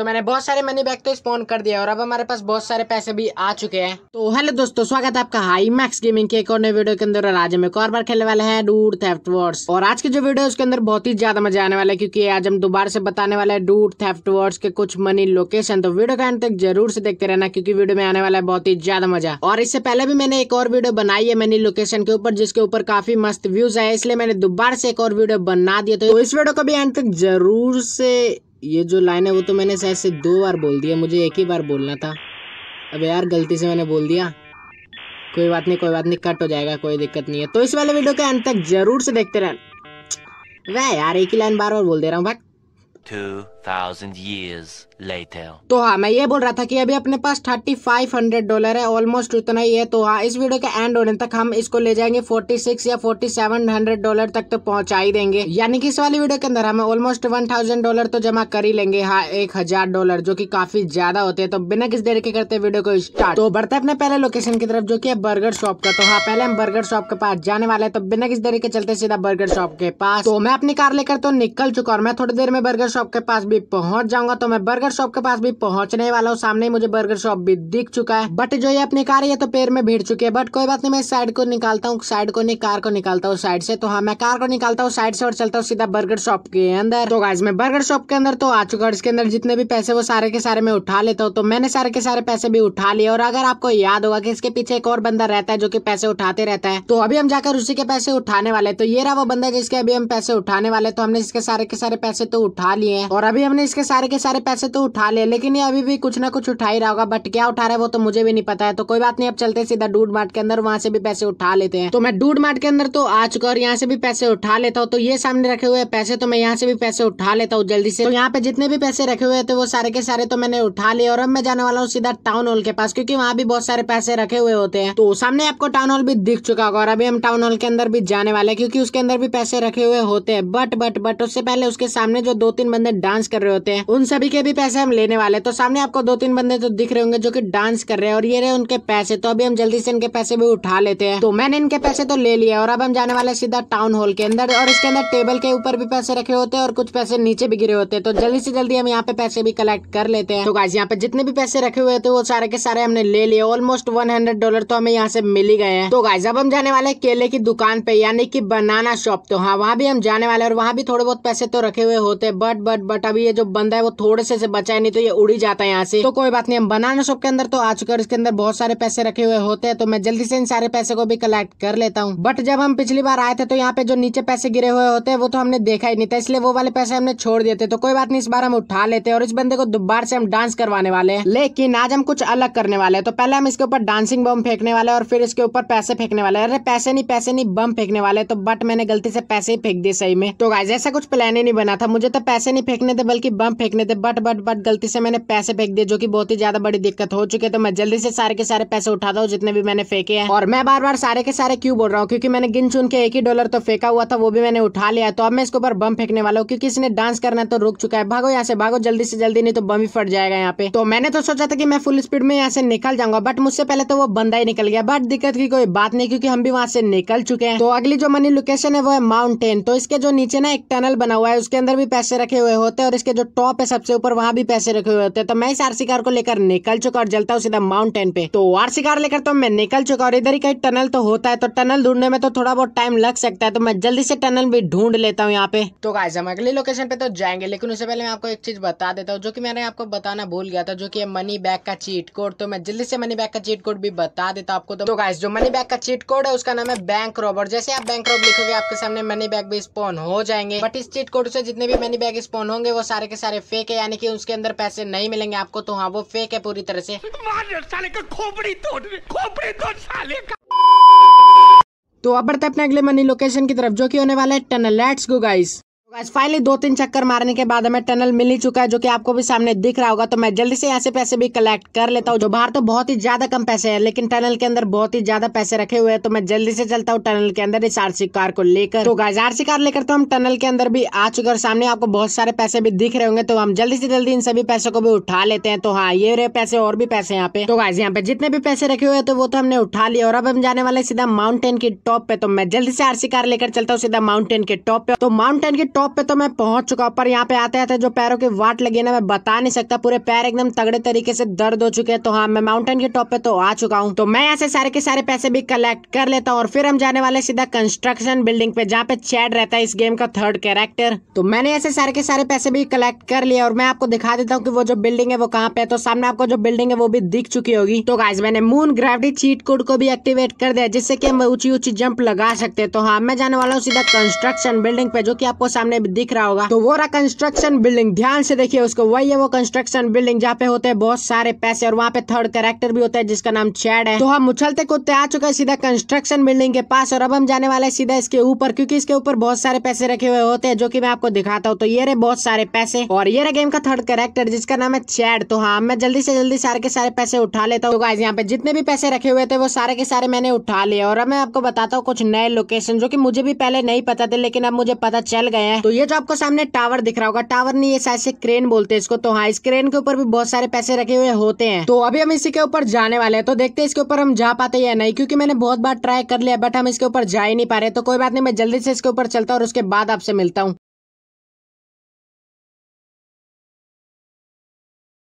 तो मैंने बहुत सारे मनी बैग तो स्पॉन कर दिया और अब हमारे पास बहुत सारे पैसे भी आ चुके हैं। तो हेलो दोस्तों, स्वागत है आपका हाई मैक्स गेमिंग के एक और नए वीडियो के अंदर और आज हम एक और बार खेलने वाले हैं डूड थेफ्ट वर्ड्स और आज की जो वीडियो है उसके अंदर बहुत ही ज़्यादा मज़ा आने वाला है क्योंकि आज हम दोबारा से बताने वाले हैं डूड थेफ्ट वर्ड्स के कुछ मनी लोकेशन तो वीडियो का अंत तक ज़रूर से देखते रहना क्योंकि वीडियो में आने वाला है बहुत ही ज़्यादा मज़ा। और इससे पहले भी मैंने एक और वीडियो बनाई है मनी लोकेशन के ऊपर, जिसके ऊपर काफ़ी मस्त व्यूज़ है इसलिए मैंने दोबारा से एक और वीडियो बना दिया। तो इस वीडियो को भी अंत तक ज़रूर से ये जो लाइन है वो तो मैंने शायद से दो बार बोल दिया, मुझे एक ही बार बोलना था। अब यार गलती से मैंने बोल दिया। कोई बात नहीं, कोई बात नहीं कट हो जाएगा, कोई दिक्कत नहीं है। तो इस वाले वीडियो के अंत तक ज़रूर से देखते रहना। वह यार, एक ही लाइन बार बार बोल दे रहा हूँ भाग 2000 years later. तो हाँ मैं ये बोल रहा था कि अभी अपने पास थर्टी फाइव हंड्रेड डॉलर है ऑलमोस्ट उतना ही है। तो हाँ इस वीडियो के एंड होने तक हम इसको ले जाएँगे फोर्टी सिक्स या फोर्टी सेवन हंड्रेड डॉलर तक तो पहुँचा ही देंगे। यानी कि इस वाली वीडियो के अंदर हमें ऑलमोस्ट वन थाउज़ेंड डॉलर तो जमा कर ही लेंगे। हाँ एक हज़ार डॉलर जो की काफ़ी ज़्यादा होते हैं। तो बिना किस देर के करते वीडियो को स्टार्ट तो बढ़ते अपने पहले लोकेशन की तरफ़, जो की बर्गर शॉप का। तो हाँ पहले हम बर्गर शॉप के पास जाने वाले तो बिना किस देर के चलते सीधा बर्गर शॉप के पास। तो मैं अपनी कार लेकर तो निकल चुका और मैं थोड़ी देर में बर्गर शॉप के पास भी पहुँच जाऊँगा तो मैं बर्गर शॉप के पास भी पहुँचने वाला हूँ। सामने मुझे बर्गर शॉप भी दिख चुका है। बट जो ये अपनी कार है तो पैर में भीड़ चुकी है। बट कोई बात नहीं, मैं साइड को निकालता हूँ। साइड को नहीं कार को निकालता हूँ। साइड से तो हाँ मैं कार को निकालता हूँ साइड से और चलता हूँ सीधा बर्गर शॉप के अंदर। तो गाइज़ मैं बर्गर शॉप के अंदर तो आ चुका हूँ। इसके अंदर जितने भी पैसे वो सारे के सारे मैं उठा लेता हूँ। तो मैंने सारे के सारे पैसे भी उठा लिए। और अगर आपको याद होगा कि इसके पीछे एक और बंदा रहता है जो की पैसे उठाते रहता है तो अभी हम जाकर उसी के पैसे उठाने वाले तो ये रहा वो बंदा जिसके अभी हम पैसे उठाने वाले तो हमने इसके सारे के सारे पैसे तो उठा लिए और अभी हमने इसके सारे के सारे पैसे तो उठा लिए, लेकिन ये अभी भी कुछ ना कुछ उठा ही रहा होगा। बट क्या उठा रहा है वो तो मुझे भी नहीं पता है। तो कोई बात नहीं, अब चलते सीधा डूड मार्ट के अंदर, वहाँ से भी पैसे उठा लेते हैं। तो मैं डूड मार्ट के अंदर तो आ चुका और यहाँ से भी पैसे उठा लेता हूँ। तो ये सामने रखे हुए पैसे तो मैं यहाँ से भी पैसे उठा लेता हूँ जल्दी से। तो यहाँ पे जितने भी पैसे रखे हुए थे वो सारे के सारे तो मैंने उठा लिए और अब मैं जाने वाला हूँ सीधा टाउन हॉल के पास, क्योंकि वहाँ भी बहुत सारे पैसे रखे हुए होते हैं। तो सामने आपको टाउन हॉल भी दिख चुका होगा और अभी हम टाउन हॉल के अंदर भी जाने वाले क्योंकि उसके अंदर भी पैसे रखे हुए होते हैं। बट बट बट उससे पहले उसके सामने जो दो तीन बंदे डांस कर रहे होते हैं। उन सभी के भी पैसे हम लेने वाले तो सामने आपको दो तीन बंदे तो दिख रहे होंगे जो की डांस कर रहे हैं और ये रहे उनके पैसे। तो अभी हम जल्दी से इनके पैसे भी उठा लेते हैं। तो मैंने इनके पैसे तो ले लिया और अब हम जाने वाले सीधा टाउन हॉल के अंदर और इसके अंदर टेबल के ऊपर भी पैसे रखे होते हैं और कुछ पैसे नीचे भी गिरे होते हैं। तो जल्दी से जल्दी हम यहाँ पे पैसे भी कलेक्ट कर लेते हैं। तो गाइस यहाँ पे जितने भी पैसे रखे हुए थे वो सारे के सारे हमने ले लिए। ऑलमोस्ट वन हंड्रेड डॉलर तो हमें यहाँ से मिल ही गए हैं। तो गाइस अब हम जाने वाले केले की दुकान पे, यानी कि बनाना शॉप तो हाँ वहाँ भी हम जाने वाले और वहाँ भी थोड़े बहुत पैसे तो रखे हुए होते बट बट बट अभी ये जो बंदा है वो थोड़े से, से बचा है नहीं तो ये उड़ी जाता है यहाँ से। तो कोई बात नहीं हम बनाना शॉप के अंदर तो आ चुके इसके अंदर बहुत सारे पैसे रखे हुए होते हैं तो मैं जल्दी से इन सारे पैसे को भी कलेक्ट कर लेता हूँ। बट जब हम पिछली बार आए थे तो यहाँ पे जो नीचे पैसे गिरे हुए होते हैं वो तो हमने देखा ही नहीं था इसलिए वो वाले पैसे हमने छोड़ थे। तो कोई बात नहीं इस बार हम उठा लेते हैं और इस बंदे को दोबारा से हम डांस करवाने वाले हैं। लेकिन आज हम कुछ अलग करने वाले हैं। तो पहले हम इसके ऊपर डांसिंग बम फेंकने वाले और फिर इसके ऊपर पैसे फेंकने वाले अरे पैसे नहीं पैसे नहीं बम फेंकने वाले तो बट मैंने गलती से पैसे ही फेंक दिए सही में। तो गाइज़ ऐसा कुछ प्लान ही नहीं बना था। मुझे तो पैसे नहीं फेंकने थे बल्कि बम फेंकने थे बट बट बट गलती से मैंने पैसे फेंक दिए, जो की बहुत ही ज़्यादा बड़ी दिक्कत हो चुकी है। तो मैं जल्दी से सारे के सारे पैसे उठाता हूँ, जितने भी मैंने फेंके हैं। और मैं बार बार सारे के सारे क्यों बोल रहा हूँ? क्योंकि मैंने गिन चुन के एक ही डॉलर तो फेंका हुआ था, वो भी मैंने उठा लिया तो अब मैं इसके ऊपर बम फेंकने वाला हूँ, क्योंकि इसने डांस करना तो रुक चुका है। भागो यहाँ से भागो, जल्दी से जल्दी, नहीं तो बम ही फट जाएगा यहाँ पे। तो मैंने तो सोचा था कि मैं फुल स्पीड में यहाँ से निकल जाऊँगा बट मुझसे पहले तो वो बंदा ही निकल गया। बट दिक्कत की कोई बात नहीं, क्योंकि हम भी वहाँ से निकल चुके हैं। तो अगली जो मनी लोकेशन है, वो है माउंटेन तो इसके जो नीचे ना एक टनल बना हुआ है, उसके अंदर भी पैसे रखे हुए होते हैं, और इसके जो टॉप है सबसे ऊपर, वहाँ भी पैसे रखे हुए होते हैं। तो मैं इस आरसी कार को लेकर निकल चुका और जलता हूँ सीधा माउंटेन पे। तो आरसी कार लेकर तो मैं निकल चुका और इधर ही कहीं टनल तो होता है तो टनल ढूँढने में तो थोड़ा बहुत टाइम लग सकता है। तो मैं जल्दी से टनल भी ढूंढ लेता हूँ यहाँ पे। तो गाइस हम अगली लोकेशन पे तो जाएँगे, लेकिन उससे पहले मैं आपको एक चीज़ बता देता हूँ, जो कि मैंने आपको बताना भूल गया था, जो कि मनी बैग का चीट कोड तो मैं जल्दी से मनी बैग का चीट कोड भी बता देता हूँ आपको। तो गाइस जो मनी बैग का चीट कोड है, उसका नाम है बैंक रॉबर जैसे आप बैंक रॉब लिखोगे, आपके सामने मनी बैग भी स्पॉन हो जाएँगे। बट इस चीट कोड से जितने भी मनी बैग स्पॉन होंगे, वो सारे के सारे फेक है यानी कि उसके अंदर पैसे नहीं मिलेंगे आपको तो हाँ वो फेक है पूरी तरह से। साले का खोपड़ी तोड़ खोपड़ी तोड़ साले का। तो अब बढ़ते अपने अगले मनी लोकेशन की तरफ़ जो कि होने वाला है tunnel let's go guys finally दो तीन चक्कर मारने के बाद हमें टनल मिल ही चुका है, जो कि आपको भी सामने दिख रहा होगा। तो मैं जल्दी से यहाँ से पैसे भी कलेक्ट कर लेता हूँ, जो बाहर तो बहुत ही ज़्यादा कम पैसे हैं, लेकिन टनल के अंदर बहुत ही ज़्यादा पैसे रखे हुए हैं। तो मैं जल्दी से चलता हूँ टनल के अंदर इस आरसी कार को लेकर। तो गाइस आरसी कार लेकर तो हम टनल के अंदर भी आ चुके और सामने आपको बहुत सारे पैसे भी दिख रहे होंगे। तो हम जल्दी से जल्दी इन सभी पैसों को भी उठा लेते हैं। तो हाँ ये रहे पैसे, और भी पैसे यहाँ पे। तो गाइस यहाँ पे जितने भी पैसे रखे हुए हैं तो वो तो हमने उठा लिया और अब हम जाने वाले सीधा माउंटेन की टॉप पे। तो मैं जल्दी से आरसी कार लेकर चलता हूँ, सीधा माउंटेन के टॉप पे। तो माउंटेन के टॉप पे तो मैं पहुँच चुका हूँ, पर यहाँ पे आते आते जो पैरों की वाट लगी ना, मैं बता नहीं सकता। पूरे पैर एकदम तगड़े तरीके से दर्द हो चुके हैं। तो हाँ मैं माउंटेन के टॉप पे तो आ चुका हूँ। तो मैं ऐसे सारे के सारे पैसे भी कलेक्ट कर लेता हूँ और फिर हम जाने वाले सीधा कंस्ट्रक्शन बिल्डिंग पे, जहाँ पे चैड रहता है, इस गेम का थर्ड कैरेक्टर तो मैंने ऐसे सारे के सारे पैसे भी कलेक्ट कर लिए और मैं आपको दिखा देता हूँ कि वो जो बिल्डिंग है वो कहाँ पे है। तो सामने आपको जो बिल्डिंग है वो भी दिख चुकी होगी। तो गाइज़ मैंने मून ग्रेविटी चीट कोड को भी एक्टिवेट कर दिया, जिससे कि हम ऊँची ऊँची जंप लगा सकते हैं। तो हाँ मैं जाने वाला हूँ सीधा कंस्ट्रक्शन बिल्डिंग पे, जो कि आपको सामने दिख रहा होगा। तो वो रहा कंस्ट्रक्शन बिल्डिंग ध्यान से देखिए उसको। वही है वो कंस्ट्रक्शन बिल्डिंग जहाँ पे होते हैं बहुत सारे पैसे और वहाँ पे थर्ड कैरेक्टर भी होता है जिसका नाम चैड है। तो हम उछलते कूदते आ चुके हैं सीधा कंस्ट्रक्शन बिल्डिंग के पास और अब हम जाने वाले सीधा इसके ऊपर क्योंकि इसके ऊपर बहुत सारे पैसे रखे हुए होते हैं जो की मैं आपको दिखाता हूँ। तो ये रहे बहुत सारे पैसे और ये रहे गेम का थर्ड कैरेक्टर जिसका नाम है चैड तो हाँ मैं जल्दी से जल्दी सारे के सारे पैसे उठा लेता हूँ। गाइस यहाँ पे जितने भी पैसे रखे हुए थे वो सारे के सारे मैंने उठा लिए और अब मैं आपको बताता हूँ कुछ नए लोकेशन जो की मुझे भी पहले नहीं पता थे लेकिन अब मुझे पता चल गए हैं तो ये जो आपको सामने टावर दिख रहा होगा, टावर नहीं, ये शायद से क्रेन बोलते हैं इसको। तो हाँ इस क्रेन के ऊपर भी बहुत सारे पैसे रखे हुए होते हैं। तो अभी हम इसी के ऊपर जाने वाले हैं। तो देखते हैं इसके ऊपर हम जा पाते या नहीं, क्योंकि मैंने बहुत बार ट्राई कर लिया, बट हम इसके ऊपर जा ही नहीं पा रहे। तो कोई बात नहीं, मैं जल्दी से इसके ऊपर चलता हूँ और उसके बाद आपसे मिलता हूँ।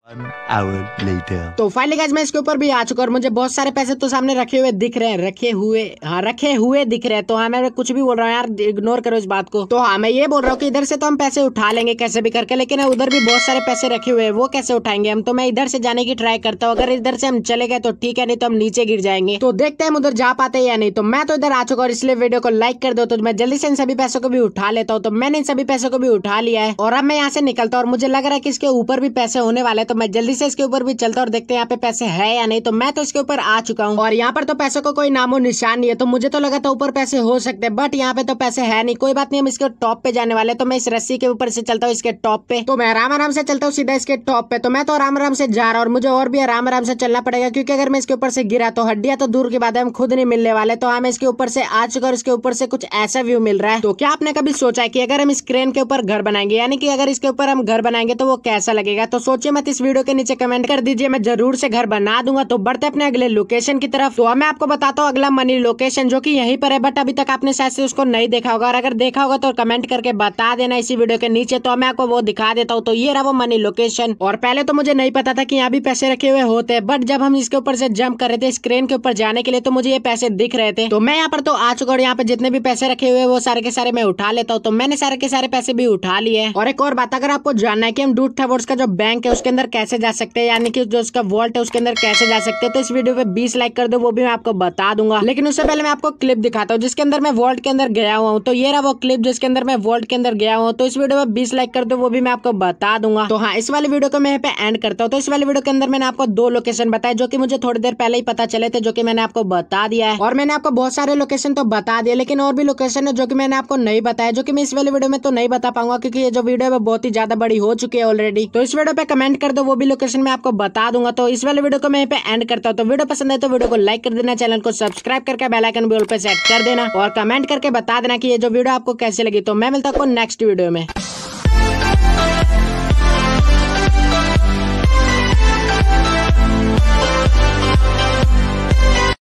तो फाइनली गाइस मैं इसके ऊपर भी आ चुका और मुझे बहुत सारे पैसे तो सामने रखे हुए दिख रहे हैं रखे हुए हाँ रखे हुए दिख रहे हैं। तो हाँ मैं कुछ भी बोल रहा हूँ यार इग्नोर करो इस बात को। तो हाँ मैं ये बोल रहा हूँ कि इधर से तो हम पैसे उठा लेंगे कैसे भी करके लेकिन उधर भी बहुत सारे पैसे रखे हुए हैं वो कैसे उठाएँगे हम? तो मैं इधर से जाने की ट्राई करता हूँ। अगर इधर से हम चले गए तो ठीक है नहीं तो हम नीचे गिर जाएँगे। तो देखते हैं हम उधर जा पाते हैं या नहीं। तो मैं तो इधर आ चुका और इसलिए वीडियो को लाइक कर दो। तो मैं जल्दी से इन सभी पैसों को भी उठा लेता हूँ। तो मैंने इन सभी पैसों को भी उठा लिया है और अब मैं यहाँ से निकलता हूँ और मुझे लग रहा है कि इसके ऊपर भी पैसे होने वाले हैं, तो मैं जल्दी से इसके ऊपर भी चलता हूँ और देखते हैं यहाँ पे पैसे है या नहीं। तो मैं तो इसके ऊपर आ चुका हूँ। और यहाँ पर तो पैसों का कोई नामो निशान नहीं है। तो मुझे तो लगा था ऊपर पैसे हो सकते हैं बट यहाँ पे तो पैसे है नहीं। कोई बात नहीं, हम इसके टॉप पे जाने वाले तो मैं इस रस्सी के ऊपर से चलता हूँ, इसके टॉप पे। तो मैं आराम आराम से चलता हूँ, सीधा इसके टॉप पे। तो मैं तो आराम आराम से जा रहा हूँ और मुझे और भी आराम आराम से चलना पड़ेगा, क्योंकि अगर मैं इसके ऊपर से गिरा तो हड्डिया तो दूर की बात है हम खुद नहीं मिलने वाले। तो हमें इसके ऊपर से आ चुका और इसके ऊपर से कुछ ऐसा व्यू मिल रहा है। तो क्या आपने कभी सोचा है कि अगर हम इस क्रेन के ऊपर घर बनाएँगे, यानी कि अगर इसके ऊपर हम घर बनाएँगे तो वो कैसा लगेगा? तो सोचिए मत इस वीडियो के नीचे कमेंट कर दीजिए, मैं ज़रूर से घर बना दूँगा। तो बढ़ते अपने अगले लोकेशन की तरफ़। तो मैं आपको बताता हूँ अगला मनी लोकेशन जो कि यहीं पर है बट अभी तक आपने शायद से उसको नहीं देखा होगा। और अगर देखा होगा तो कमेंट करके बता देना इसी वीडियो के नीचे। तो मैं आपको वो दिखा देता हूँ। तो ये रहा वो मनी लोकेशन और पहले तो मुझे नहीं पता था कि यहाँ भी पैसे रखे हुए होते हैं बट जब हम इसके ऊपर से जंप कर रहे थे स्क्रीन के ऊपर जाने के लिए तो मुझे ये पैसे दिख रहे थे। तो मैं यहाँ पर तो आ चुका और यहाँ पे जितने भी पैसे रखे हुए वो सारे के सारे मैं उठा लेता हूँ। तो मैंने सारे के सारे पैसे भी उठा लिए और एक और बात, अगर आपको जानना है कि हम डूट का जो बैंक है, उसके अंदर कैसे जा सकते हैं? यानी कि जो उसका वॉल्ट है, उसके अंदर कैसे जा सकते हैं? तो इस वीडियो पे बीस लाइक कर दो, वो भी मैं आपको बता दूँगा। लेकिन उससे पहले मैं आपको क्लिप दिखाता हूँ, जिसके अंदर मैं वॉल्ट के अंदर गया हुआ हूँ। तो ये रहा वो क्लिप जिसके अंदर मैं वॉल्ट के अंदर गया हुआ हूँ। तो इस वीडियो में बीस लाइक कर दो, वो भी मैं आपको बता दूँगा। तो हाँ इस वाले वीडियो को मैं यहाँ पे एंड करता हूँ। तो इस वाले वीडियो के अंदर मैंने आपको दो लोकेशन बताए, जो कि मुझे थोड़ी देर पहले ही पता चले थे, जो कि मैंने आपको बता दिया है। और मैंने आपको बहुत सारे लोकेशन तो बता दिए, लेकिन और भी लोकेशन है, जो कि मैंने आपको नहीं बताया जो कि मैं इस वाली वीडियो में तो नहीं बता पाऊँगा, क्योंकि ये जो वीडियो है बहुत ही ज़्यादा बड़ी हो चुकी है ऑलरेडी तो इस वीडियो पे कमेंट कर दो वो भी लोकेशन में आपको बता दूँगा। तो इस वाले वीडियो को मैं यहाँ पे एंड करता हूँ। तो वीडियो पसंद है तो वीडियो को लाइक कर देना चैनल को सब्सक्राइब करके बेलाइकन भी पे सेट कर देना और कमेंट करके बता देना की ये जो वीडियो आपको कैसे लगी। तो मैं मिलता हूँ नेक्स्ट वीडियो में।